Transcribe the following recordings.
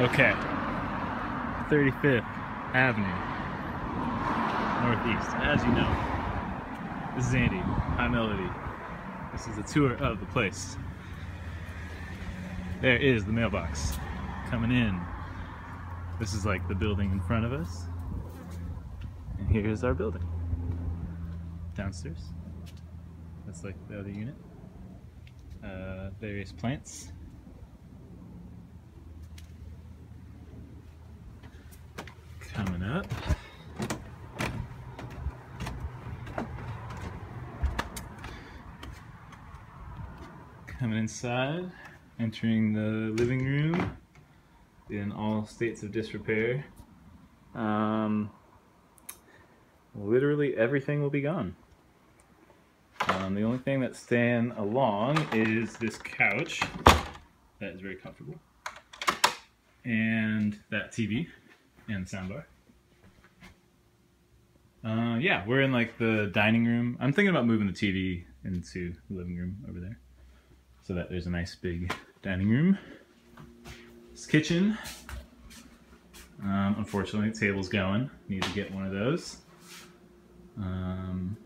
Okay. 35th Avenue, Northeast. As you know, this is Andy, Hi, Melody. This is a tour of the place. There is the mailbox coming in. This is like the building in front of us. And here's our building. Downstairs. That's like the other unit. Uh, various plants. Coming up. Coming inside, entering the living room in all states of disrepair. Um, literally everything will be gone. Um, the only thing that's staying along is this couch that is very comfortable and that TV and soundbar. Uh, yeah, we're in like the dining room. I'm thinking about moving the TV into the living room over there so that there's a nice big dining room. This kitchen. Um, unfortunately, the table's going. Need to get one of those. Um,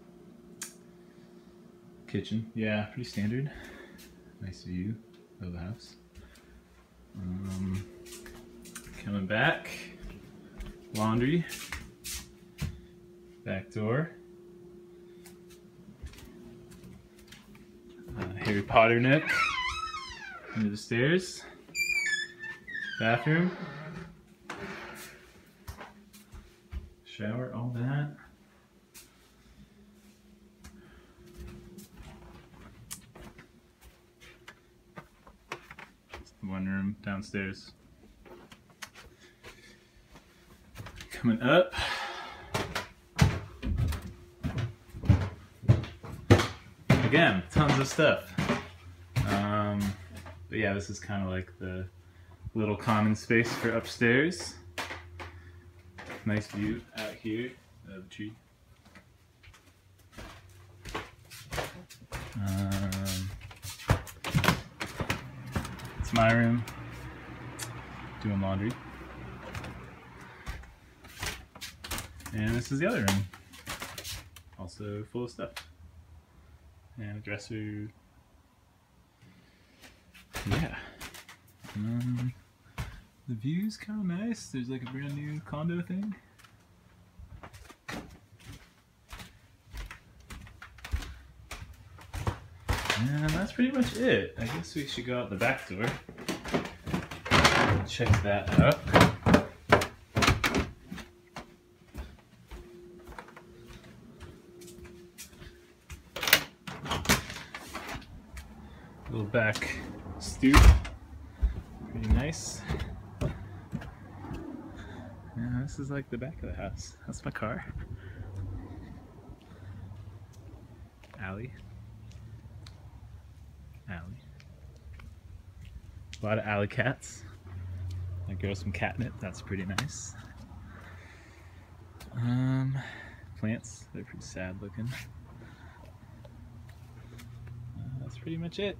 kitchen, yeah, pretty standard. Nice view of the house. Um, coming back, laundry, back door. Uh, Harry Potter nook, under the stairs, bathroom, shower, all that. one room downstairs. Coming up. Again, tons of stuff. But yeah, this is kind of like the little common space for upstairs. Nice view out here of the tree. Um, it's my room, doing laundry. And this is the other room, also full of stuff. And a dresser. Yeah. Um, the view's kind of nice. There's like a brand new condo thing. And that's pretty much it. I guess we should go out the back door. Check that out. Little back stoop. Pretty nice. This is like the back of the house. That's my car. Alley alley. A lot of alley cats. I grow some catnip, that's pretty nice. Um, plants, they're pretty sad looking. Uh, that's pretty much it.